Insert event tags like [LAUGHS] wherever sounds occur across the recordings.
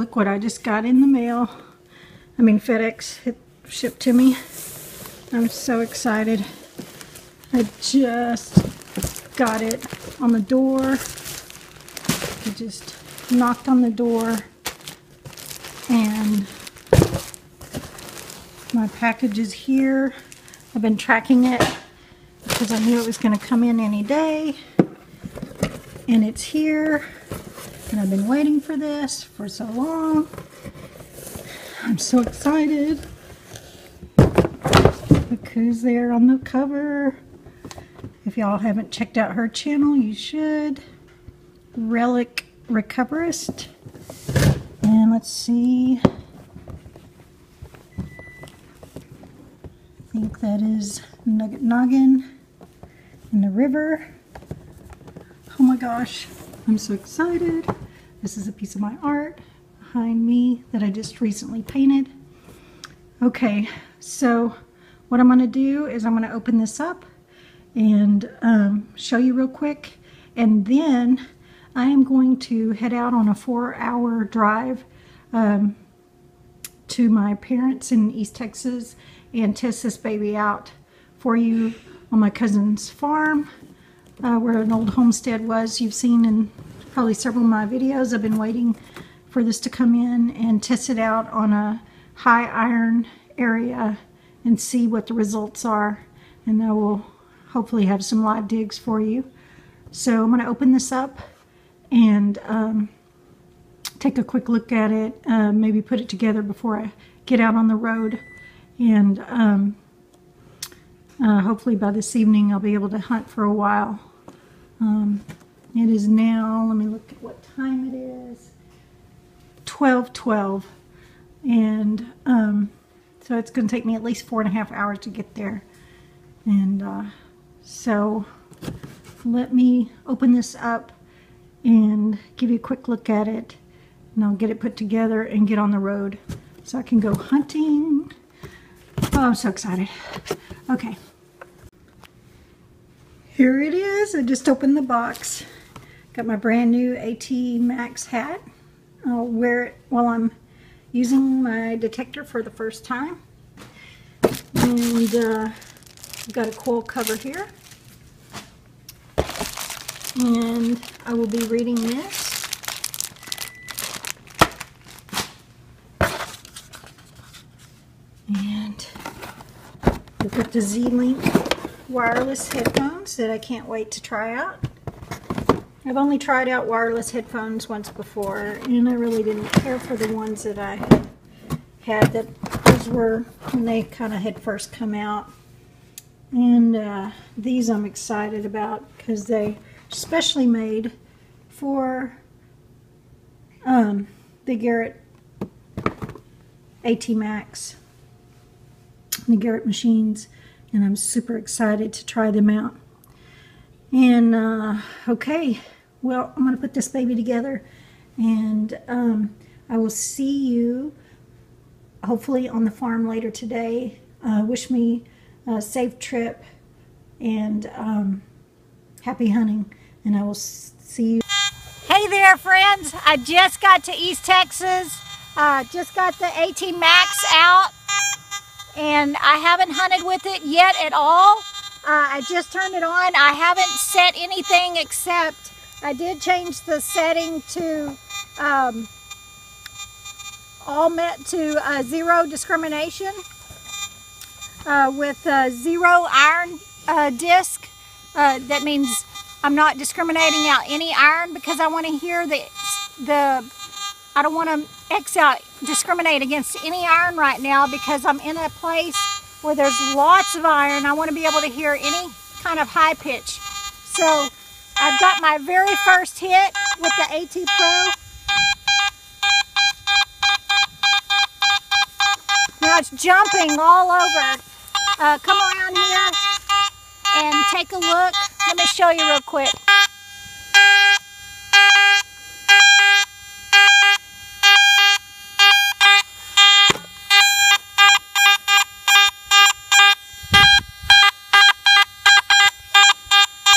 Look what I just got in the mail. I mean FedEx shipped to me. I'm so excited. I just got it on the door. I just knocked on the door and my package is here. I've been tracking it because I knew it was going to come in any day. And it's here. And I've been waiting for this for so long. I'm so excited. Because they're on the cover. If y'all haven't checked out her channel, you should. Relic Recoverist. And let's see. I think that is Nugget Noggin in the river. Oh my gosh, I'm so excited. This is a piece of my art behind me that I just recently painted. Okay, so what I'm going to do is I'm going to open this up and um, show you real quick. And then I am going to head out on a four hour drive um, to my parents in East Texas and test this baby out for you on my cousin's farm uh, where an old homestead was. You've seen in probably several of my videos. I've been waiting for this to come in and test it out on a high iron area and see what the results are. And I will hopefully have some live digs for you. So I'm going to open this up and um, take a quick look at it, uh, maybe put it together before I get out on the road. And um, uh, hopefully by this evening I'll be able to hunt for a while. Um, it is now, let me look at what time it is, 12.12. And um, so it's going to take me at least four and a half hours to get there. And uh, so let me open this up and give you a quick look at it. And I'll get it put together and get on the road so I can go hunting Oh, I'm so excited. Okay. Here it is. I just opened the box. Got my brand new AT Max hat. I'll wear it while I'm using my detector for the first time. And uh, got a coil cover here. And I will be reading this. And we've got the Z-Lynk wireless headphones that I can't wait to try out. I've only tried out wireless headphones once before, and I really didn't care for the ones that I had. That those were when they kind of had first come out. And uh, these I'm excited about because they specially made for um, the Garrett AT Max the Garrett machines and I'm super excited to try them out. And uh, okay, well, I'm going to put this baby together and um, I will see you hopefully on the farm later today. Uh, wish me a safe trip and um, happy hunting and I will see you. Hey there friends, I just got to East Texas, uh, just got the AT Max out and I haven't hunted with it yet at all. Uh, I just turned it on. I haven't set anything except I did change the setting to um, all met to uh, zero discrimination uh, with zero iron uh, disc. Uh, that means I'm not discriminating out any iron because I want to hear the the I don't want to discriminate against any iron right now because I'm in a place where there's lots of iron. I want to be able to hear any kind of high pitch. So I've got my very first hit with the AT Pro. Now it's jumping all over. Uh, come around here and take a look. Let me show you real quick.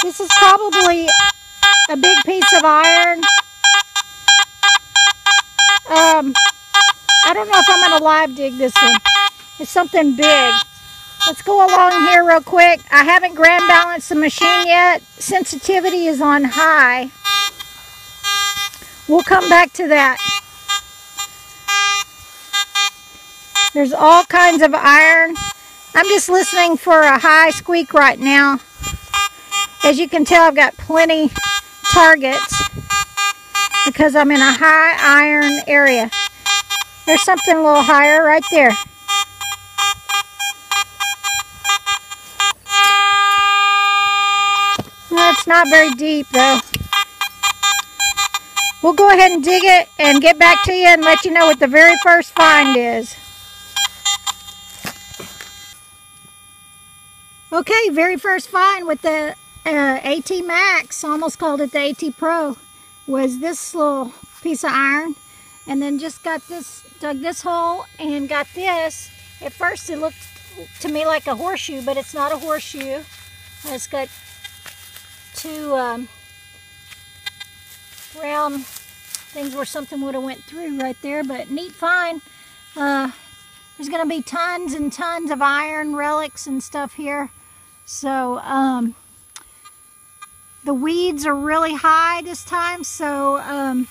This is probably a big piece of iron. um, I don't know if I'm going to live dig this one. It's something big. Let's go along here real quick. I haven't ground balanced the machine yet. Sensitivity is on high. We'll come back to that. There's all kinds of iron. I'm just listening for a high squeak right now. As you can tell, I've got plenty targets because I'm in a high iron area. There's something a little higher right there. Well, it's not very deep though. We'll go ahead and dig it and get back to you and let you know what the very first find is. Okay, very first find with the uh, AT Max, almost called it the AT Pro, was this little piece of iron. And then just got this, dug this hole and got this. At first it looked to me like a horseshoe, but it's not a horseshoe. It's got two um, round things where something would have went through right there, but neat find. Uh, there's going to be tons and tons of iron relics and stuff here. So, um, the weeds are really high this time, so um,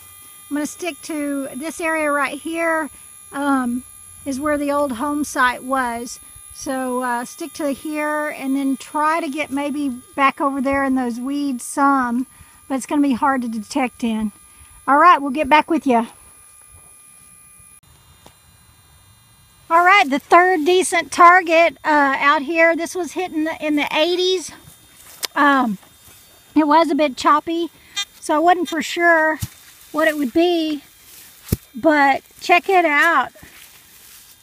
I'm going to stick to this area right here um, is where the old home site was. So uh, stick to here and then try to get maybe back over there in those weeds some, but it's going to be hard to detect in. All right, we'll get back with you. All right, the third decent target uh, out here. This was hit in the, in the 80s. Um, it was a bit choppy, so I wasn't for sure what it would be, but check it out.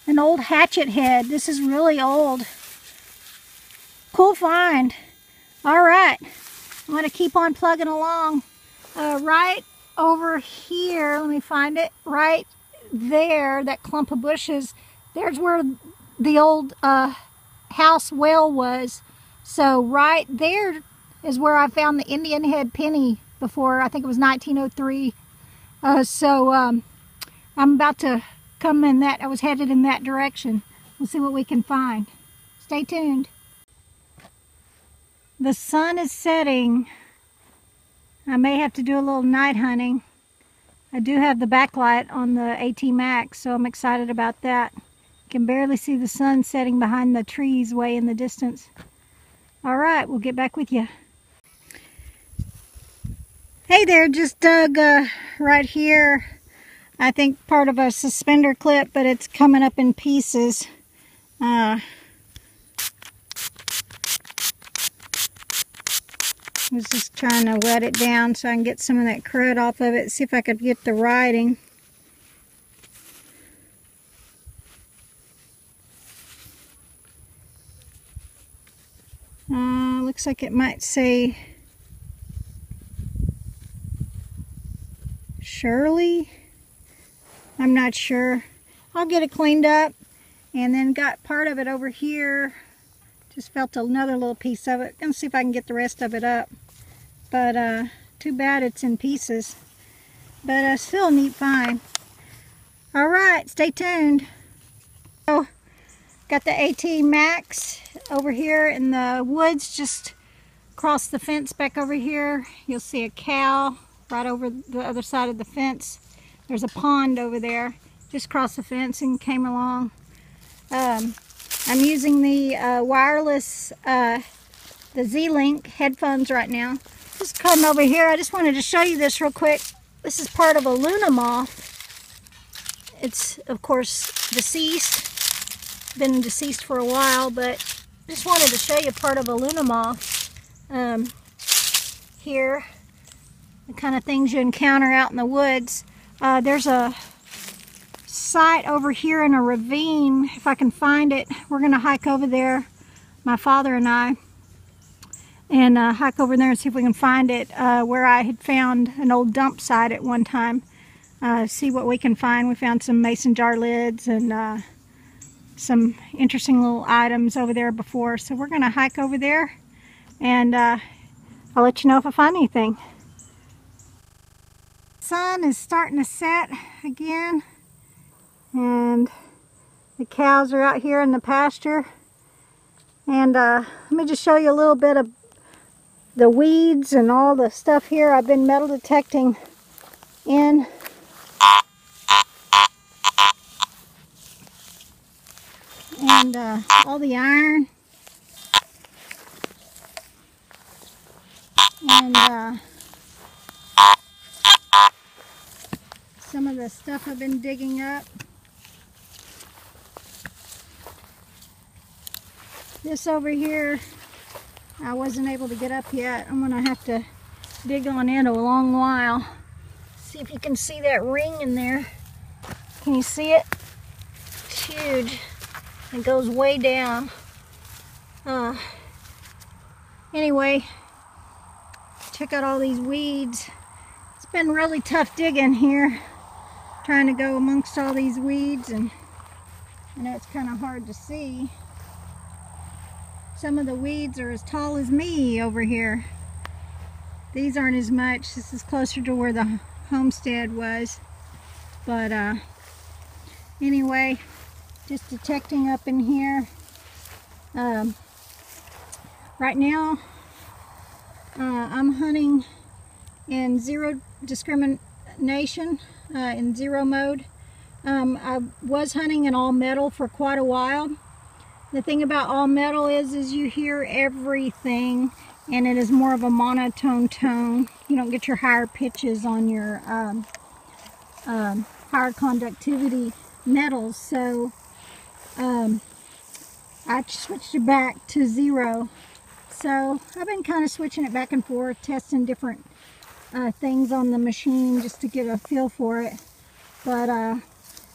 An old hatchet head. This is really old. Cool find. All right, I'm going to keep on plugging along. Uh, right over here, let me find it, right there, that clump of bushes, there's where the old uh, house well was. So right there is where I found the Indian head penny before, I think it was 1903. Uh, so um, I'm about to come in that, I was headed in that direction. We'll see what we can find. Stay tuned. The sun is setting. I may have to do a little night hunting. I do have the backlight on the AT Max, so I'm excited about that. can barely see the sun setting behind the trees way in the distance. All right, we'll get back with you. Hey there, just dug uh, right here. I think part of a suspender clip, but it's coming up in pieces. Uh, I was just trying to wet it down so I can get some of that crud off of it, see if I could get the writing. Uh, looks like it might say Shirley. I'm not sure. I'll get it cleaned up and then got part of it over here just felt another little piece of it. Gonna see if I can get the rest of it up. But uh, too bad it's in pieces. But uh, still a neat find. All right, stay tuned. So, got the AT Max over here in the woods, just across the fence back over here. You'll see a cow right over the other side of the fence. There's a pond over there. Just crossed the fence and came along. Um, I'm using the uh, wireless, uh, the Z-Lynk headphones right now. Just come over here. I just wanted to show you this real quick. This is part of a Luna moth. It's, of course, deceased. Been deceased for a while, but just wanted to show you part of a Luna moth um, here. The kind of things you encounter out in the woods. Uh, there's a site over here in a ravine. If I can find it, we're going to hike over there, my father and I, and uh, hike over there and see if we can find it uh, where I had found an old dump site at one time. Uh, see what we can find. We found some mason jar lids and uh, some interesting little items over there before. So we're going to hike over there and uh, I'll let you know if I find anything. Sun is starting to set again and the cows are out here in the pasture. And uh, let me just show you a little bit of the weeds and all the stuff here I've been metal detecting in. And uh, all the iron. And uh, some of the stuff I've been digging up. This over here, I wasn't able to get up yet. I'm gonna have to dig on in a long while. See if you can see that ring in there. Can you see it? It's huge. It goes way down. Uh, anyway, check out all these weeds. It's been really tough digging here, trying to go amongst all these weeds, and I know it's kind of hard to see. Some of the weeds are as tall as me over here. These aren't as much. This is closer to where the homestead was. But uh, anyway, just detecting up in here. Um, right now, uh, I'm hunting in zero discrimination, uh, in zero mode. Um, I was hunting in all metal for quite a while. The thing about all metal is, is you hear everything and it is more of a monotone tone. You don't get your higher pitches on your um, um, higher conductivity metals. So um, I switched it back to zero. So I've been kind of switching it back and forth, testing different uh, things on the machine just to get a feel for it. But uh,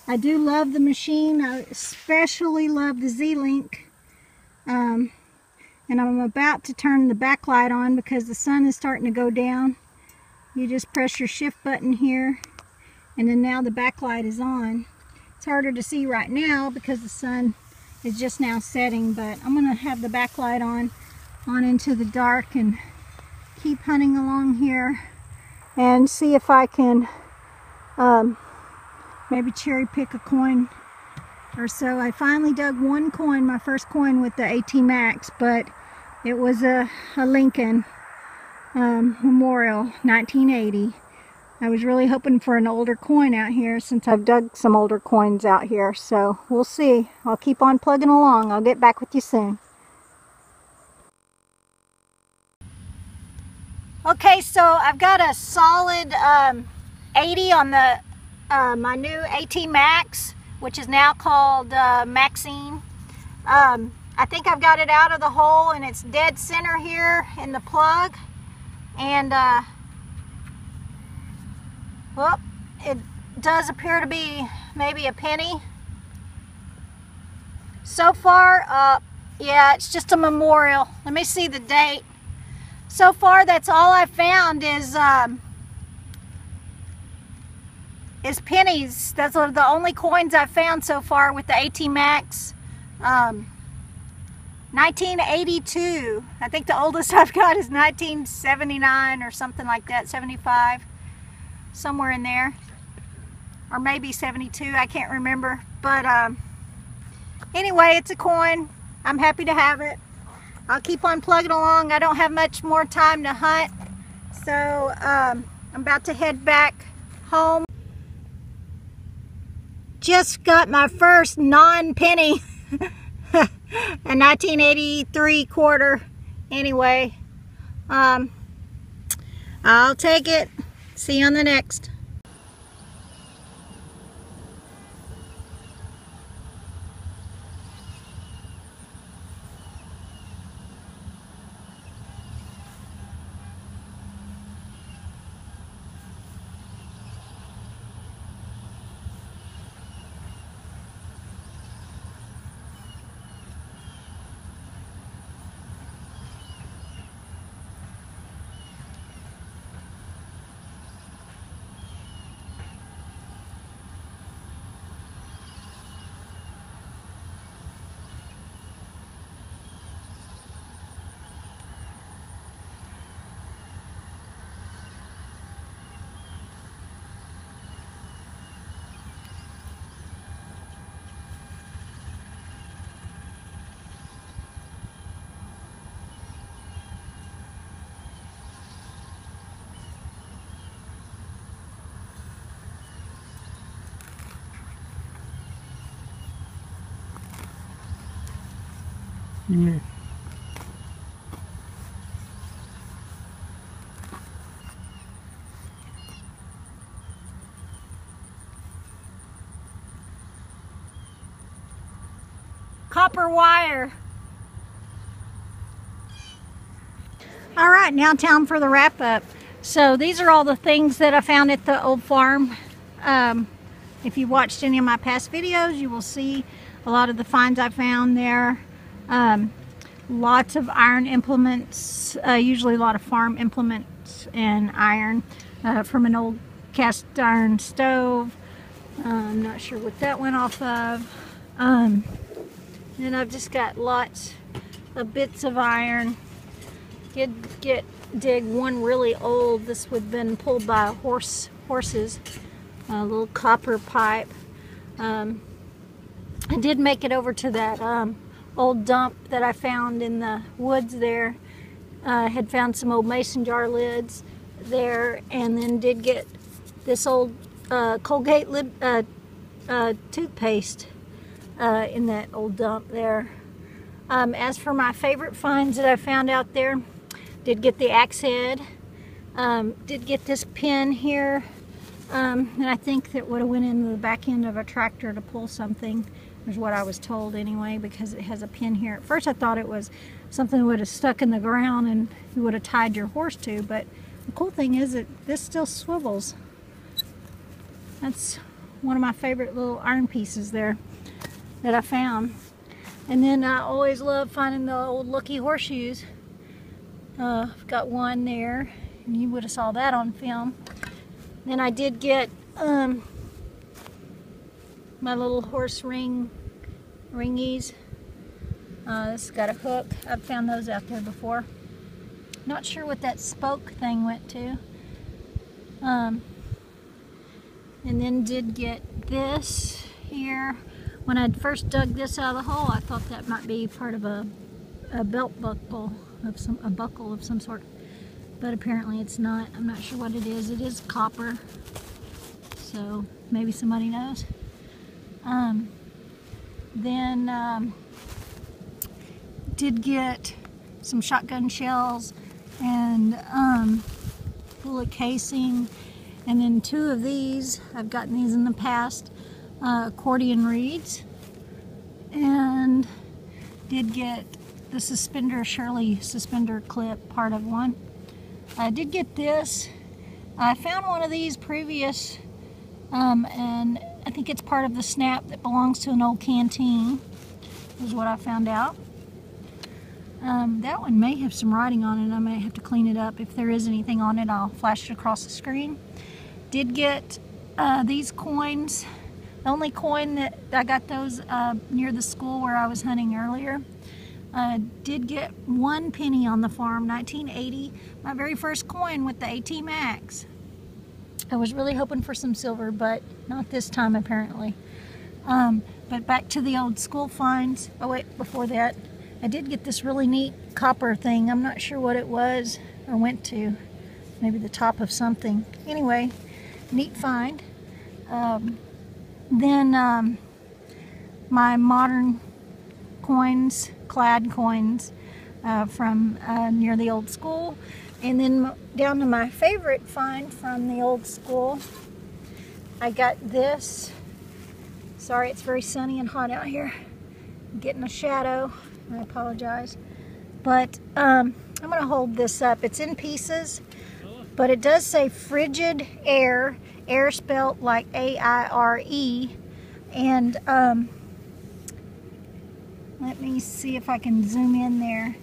I do love the machine. I especially love the Z-Lynk. Um, and I'm about to turn the backlight on because the sun is starting to go down. You just press your shift button here and then now the backlight is on. It's harder to see right now because the sun is just now setting but I'm going to have the backlight on on into the dark and keep hunting along here and see if I can um, maybe cherry pick a coin or so. I finally dug one coin, my first coin with the AT Max, but it was a, a Lincoln um, Memorial 1980. I was really hoping for an older coin out here since I've dug some older coins out here. So we'll see. I'll keep on plugging along. I'll get back with you soon. Okay, so I've got a solid um, 80 on the uh, my new AT Max, which is now called uh, Maxine. Um, I think I've got it out of the hole and it's dead center here in the plug. And, uh, well, it does appear to be maybe a penny. So far, uh, yeah, it's just a memorial. Let me see the date. So far, that's all I've found is um, is pennies. That's the only coins I've found so far with the AT Max. Um, 1982. I think the oldest [LAUGHS] I've got is 1979 or something like that, 75, somewhere in there. Or maybe 72, I can't remember. But um, anyway, it's a coin. I'm happy to have it. I'll keep on plugging along. I don't have much more time to hunt. So um, I'm about to head back home. Just got my first non-penny. [LAUGHS] a 1983 quarter. Anyway, um, I'll take it. See you on the next. Yeah. Copper wire. All right, now time for the wrap up. So these are all the things that I found at the old farm. Um, if you watched any of my past videos, you will see a lot of the finds I found there. Um, lots of iron implements, uh, usually a lot of farm implements and iron uh, from an old cast iron stove. Uh, I'm not sure what that went off of. Um, and I've just got lots of bits of iron. Did get dig one really old. This would have been pulled by horse horses. A little copper pipe. Um, I did make it over to that um, old dump that I found in the woods there. Uh, had found some old mason jar lids there and then did get this old uh, Colgate lid, uh, uh toothpaste uh, in that old dump there. Um, as for my favorite finds that I found out there, did get the axe head, um, did get this pin here, um, and I think that would have went into the back end of a tractor to pull something, is what I was told anyway, because it has a pin here. At first I thought it was something that would have stuck in the ground and you would have tied your horse to, but the cool thing is that this still swivels. That's one of my favorite little iron pieces there that I found. And then I always love finding the old lucky horseshoes. Uh, I've got one there, and you would have saw that on film. Then I did get um, my little horse ring ringies. Uh, this has got a hook. I've found those out there before. Not sure what that spoke thing went to. Um, and then did get this here when I first dug this out of the hole, I thought that might be part of a, a belt buckle of some a buckle of some sort, but apparently it's not. I'm not sure what it is. It is copper, so maybe somebody knows. Um, then um, did get some shotgun shells and um, bullet casing, and then two of these. I've gotten these in the past uh, accordion reeds. And did get the suspender Shirley suspender clip part of one. I did get this. I found one of these previous um, and I think it's part of the snap that belongs to an old canteen is what I found out um, that one may have some writing on it I may have to clean it up if there is anything on it I'll flash it across the screen did get uh, these coins the only coin that I got those uh, near the school where I was hunting earlier. Uh, did get one penny on the farm, 1980. My very first coin with the AT Max. I was really hoping for some silver, but not this time apparently. Um, but back to the old school finds. Oh wait, before that, I did get this really neat copper thing. I'm not sure what it was or went to. Maybe the top of something. Anyway, neat find. Um, then um, my modern coins, clad coins uh, from uh, near the old school. And then down to my favorite find from the old school, I got this. Sorry, it's very sunny and hot out here. I'm getting a shadow. I apologize. But um, I'm going to hold this up. It's in pieces, but it does say frigid air air spelt like A-I-R-E. And um, let me see if I can zoom in there.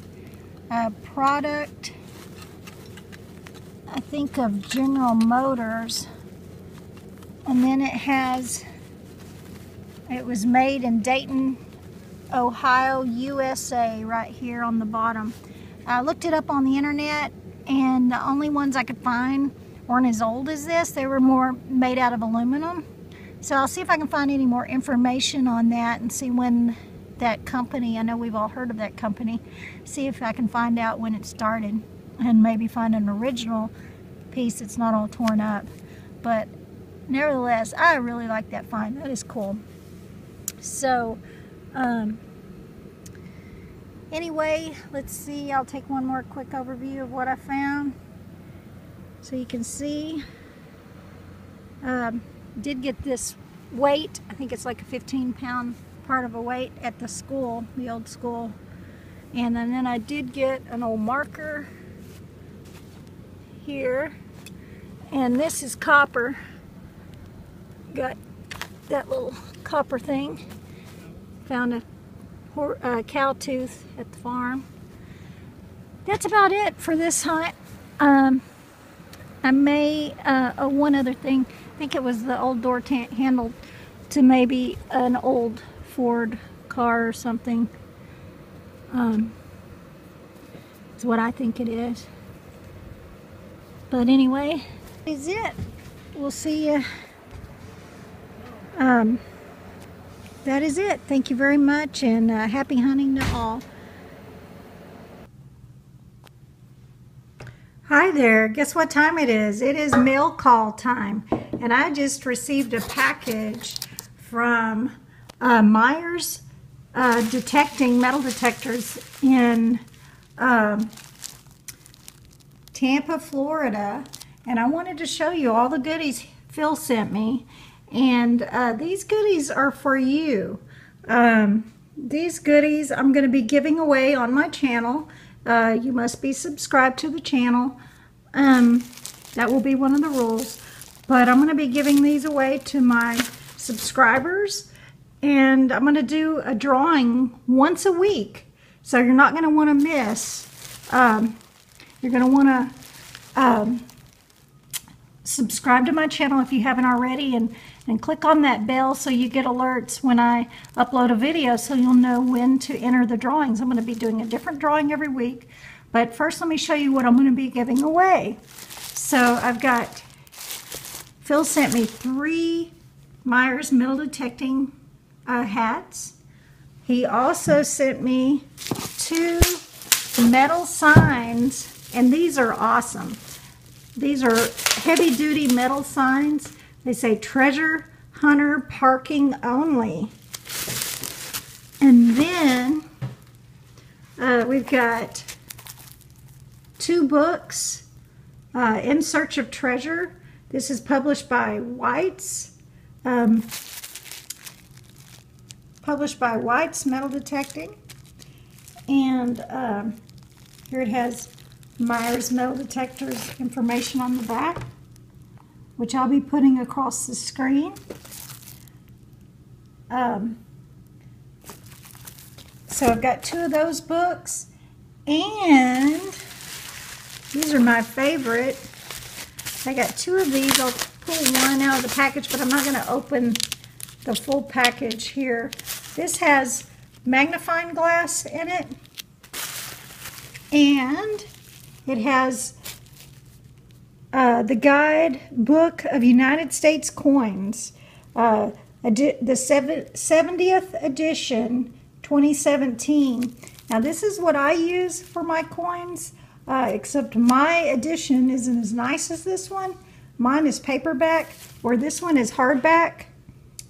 Uh, product, I think of General Motors. And then it has, it was made in Dayton, Ohio, USA, right here on the bottom. I looked it up on the internet and the only ones I could find weren't as old as this. They were more made out of aluminum. So I'll see if I can find any more information on that and see when that company, I know we've all heard of that company, see if I can find out when it started and maybe find an original piece that's not all torn up. But nevertheless, I really like that find. That is cool. So, um, anyway, let's see. I'll take one more quick overview of what I found. So you can see, um, did get this weight. I think it's like a 15 pound part of a weight at the school, the old school. And then, then I did get an old marker here. And this is copper. Got that little copper thing. Found a uh, cow tooth at the farm. That's about it for this hunt. Um, I may, uh, oh, one other thing. I think it was the old door handle to maybe an old Ford car or something. Um, is what I think it is. But anyway, is it. We'll see you. Um, that is it. Thank you very much and uh, happy hunting to all. Hi there. Guess what time it is? It is mail call time. And I just received a package from uh, Myers uh, detecting metal detectors in um, Tampa, Florida. And I wanted to show you all the goodies Phil sent me. And uh, these goodies are for you. Um, these goodies I'm going to be giving away on my channel. Uh, you must be subscribed to the channel. Um, that will be one of the rules. But I'm going to be giving these away to my subscribers. And I'm going to do a drawing once a week. So you're not going to want to miss. Um, you're going to want to um, subscribe to my channel if you haven't already and, and click on that bell so you get alerts when I upload a video so you'll know when to enter the drawings. I'm going to be doing a different drawing every week. But first let me show you what I'm going to be giving away. So I've got, Phil sent me three Myers metal detecting uh, hats. He also sent me two metal signs and these are awesome. These are heavy duty metal signs. They say treasure hunter parking only. And then uh, we've got two books, uh, In Search of Treasure. This is published by White's. Um, published by White's Metal Detecting. And um, here it has Myers metal detectors information on the back, which I'll be putting across the screen. Um, so I've got two of those books, and these are my favorite. I got two of these. I'll pull one out of the package, but I'm not going to open the full package here. This has magnifying glass in it, and it has uh, the guide book of United States coins, uh, the 70th edition, 2017. Now this is what I use for my coins, uh, except my edition isn't as nice as this one. Mine is paperback, where this one is hardback.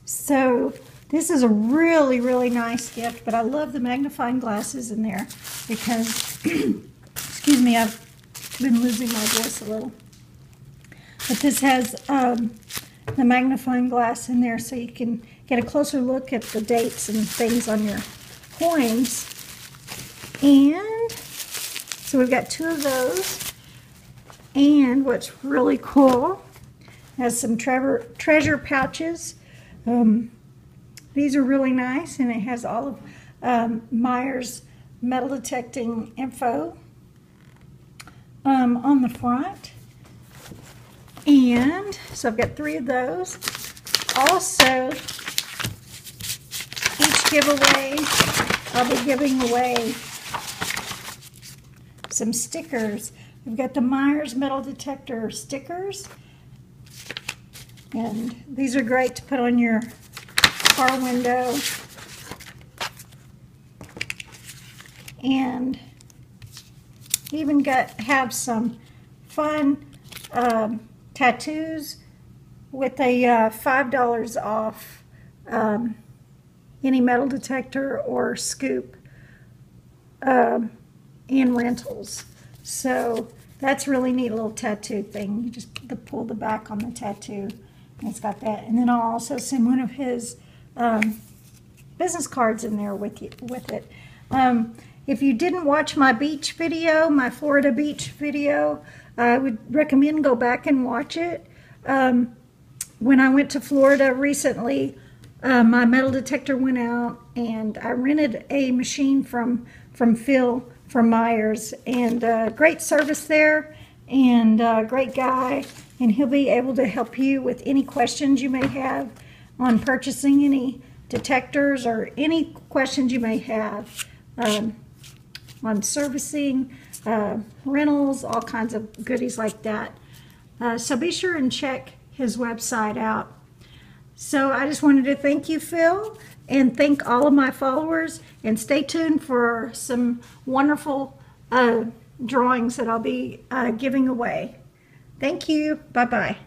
So this is a really, really nice gift, but I love the magnifying glasses in there because [CLEARS THROAT] Excuse me, I've been losing my voice a little. But this has um, the magnifying glass in there so you can get a closer look at the dates and things on your coins. And so we've got two of those. And what's really cool, has some treasure, treasure pouches. Um, these are really nice, and it has all of um, Myers metal detecting info um, on the front. And so I've got three of those. Also, each giveaway, I'll be giving away some stickers. We've got the Myers metal detector stickers. And these are great to put on your car window. And even got have some fun um, tattoos with a uh, $5 off um, any metal detector or scoop um, and rentals. So that's really neat little tattoo thing. You just the, pull the back on the tattoo, and it's got that. And then I'll also send one of his um, business cards in there with you with it. If you didn't watch my beach video, my Florida beach video, I would recommend go back and watch it. Um, when I went to Florida recently, uh, my metal detector went out, and I rented a machine from from Phil from Myers, and uh, great service there, and uh, great guy, and he'll be able to help you with any questions you may have on purchasing any detectors or any questions you may have um, on servicing, uh, rentals, all kinds of goodies like that. Uh, so be sure and check his website out. So I just wanted to thank you, Phil, and thank all of my followers. And stay tuned for some wonderful uh, drawings that I'll be uh, giving away. Thank you. Bye bye.